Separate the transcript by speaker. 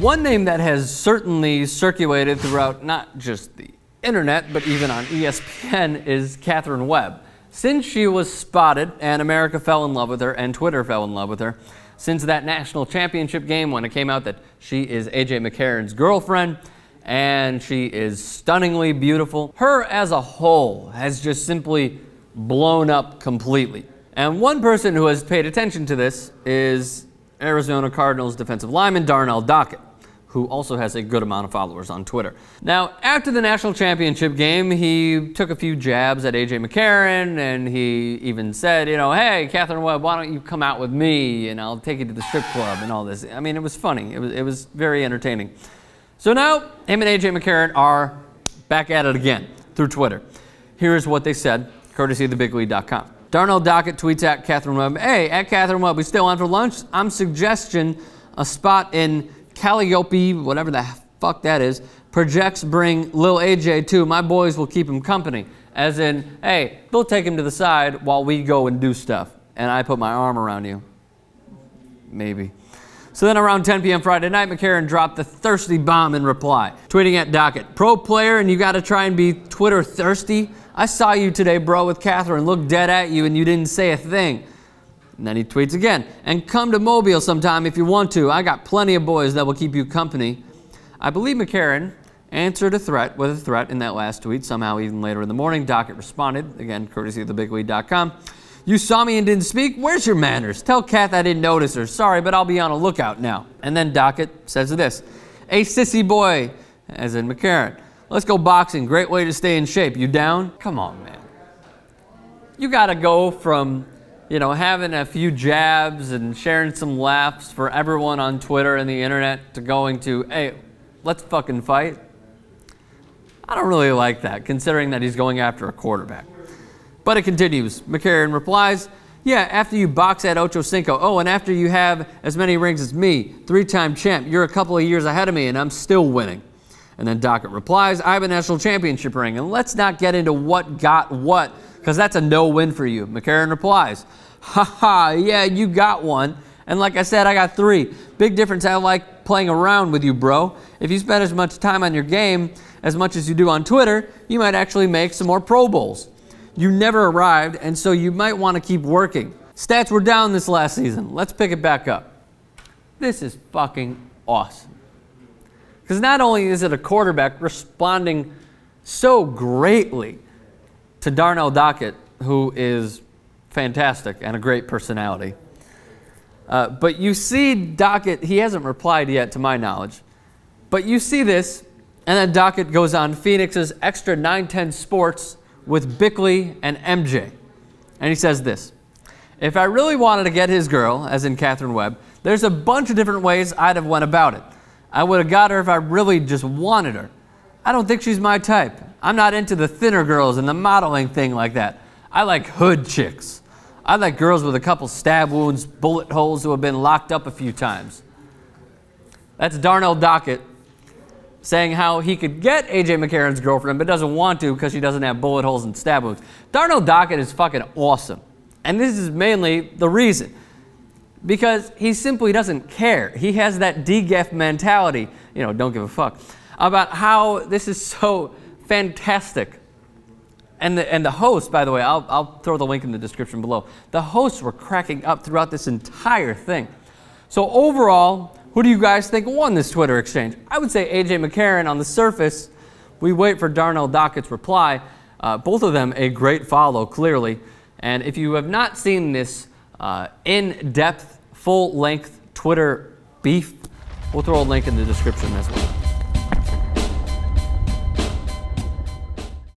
Speaker 1: One name that has certainly circulated throughout not just the internet, but even on ESPN is Katherine Webb. Since she was spotted and America fell in love with her and Twitter fell in love with her, since that national championship game when it came out that she is AJ McCarron's girlfriend and she is stunningly beautiful, her as a whole has just simply blown up completely. And one person who has paid attention to this is Arizona Cardinals defensive lineman Darnell Dockett, who also has a good amount of followers on Twitter. Now, after the national championship game, he took a few jabs at AJ McCarron, and he even said, you know, hey, Katherine Webb, why don't you come out with me, and I'll take you to the strip club and all this. I mean, it was funny. It was, it was very entertaining. So now, him and AJ McCarron are back at it again through Twitter. Here's what they said, courtesy of thebiglead.com. Darnell Dockett tweets at Katherine Webb, hey, at Katherine Webb, we still on for lunch? I'm suggestion a spot in Calliope, whatever the fuck that is, projects bring Lil AJ too. My boys will keep him company. As in, hey, they'll take him to the side while we go and do stuff. And I put my arm around you. Maybe. So then around 10 p.m. Friday night, McCarron dropped the thirsty bomb in reply, tweeting at Dockett, pro player and you got to try and be Twitter thirsty? I saw you today, bro, with Katherine, looked dead at you and you didn't say a thing. And then he tweets again, and come to Mobile sometime if you want to. I got plenty of boys that will keep you company. I believe McCarron answered a threat with a threat in that last tweet. Somehow, even later in the morning, Dockett responded, again, courtesy of thebiglead.com. You saw me and didn't speak? Where's your manners? Tell Kath I didn't notice her. Sorry, but I'll be on a lookout now. And then Dockett says this A sissy boy, as in McCarron. Let's go boxing. Great way to stay in shape. You down? Come on, man. You got to go from, you know, having a few jabs and sharing some laughs for everyone on Twitter and the internet to going to, hey, let's fucking fight. I don't really like that, considering that he's going after a quarterback. But it continues. McCarron replies, Yeah, after you box at Ocho Cinco. Oh, and after you have as many rings as me, three time champ, you're a couple of years ahead of me, and I'm still winning. And then Dockett replies, I have a national championship ring. And let's not get into what got what, because that's a no win for you. McCarron replies, Ha ha, yeah, you got one. And like I said, I got three. Big difference. I like playing around with you, bro. If you spend as much time on your game as much as you do on Twitter, you might actually make some more Pro Bowls. You never arrived, and so you might want to keep working. Stats were down this last season. Let's pick it back up. This is fucking awesome. Because not only is it a quarterback responding so greatly to Darnell Dockett, who is fantastic and a great personality, uh, but you see Dockett, he hasn't replied yet to my knowledge, but you see this, and then Dockett goes on Phoenix's Extra 910 Sports with Bickley and MJ. And he says this If I really wanted to get his girl, as in Katherine Webb, there's a bunch of different ways I'd have went about it. I would have got her if I really just wanted her. I don't think she's my type. I'm not into the thinner girls and the modeling thing like that. I like hood chicks. I like girls with a couple stab wounds, bullet holes who have been locked up a few times. That's Darnell Dockett saying how he could get AJ McCarron's girlfriend but doesn't want to because she doesn't have bullet holes and stab wounds. Darnell Dockett is fucking awesome. And this is mainly the reason. Because he simply doesn't care. He has that DGF mentality, you know, don't give a fuck, about how this is so fantastic. And the, and the hosts, by the way, I'll, I'll throw the link in the description below. The hosts were cracking up throughout this entire thing. So overall, who do you guys think won this Twitter exchange? I would say AJ McCarron on the surface. We wait for Darnell Dockett's reply. Uh, both of them a great follow, clearly. And if you have not seen this uh, in-depth, full-length Twitter beef, we'll throw a link in the description as well.